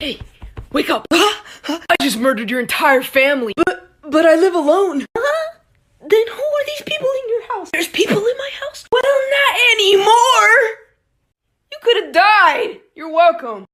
Hey, wake up. I just murdered your entire family. But, but I live alone. Huh? Then who are these people in your house? There's people in my house? Well, not anymore. You could have died. You're welcome.